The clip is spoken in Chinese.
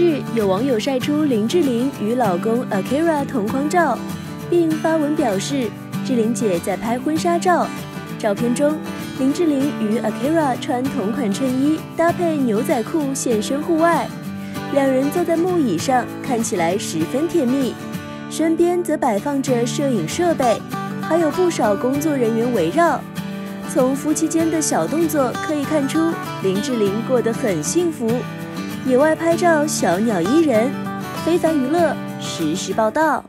日有网友晒出林志玲与老公 Akira 同框照，并发文表示志玲姐在拍婚纱照。照片中，林志玲与 Akira 穿同款衬衣，搭配牛仔裤现身户外，两人坐在木椅上，看起来十分甜蜜。身边则摆放着摄影设备，还有不少工作人员围绕。从夫妻间的小动作可以看出，林志玲过得很幸福。野外拍照，小鸟依人。非凡娱乐实时报道。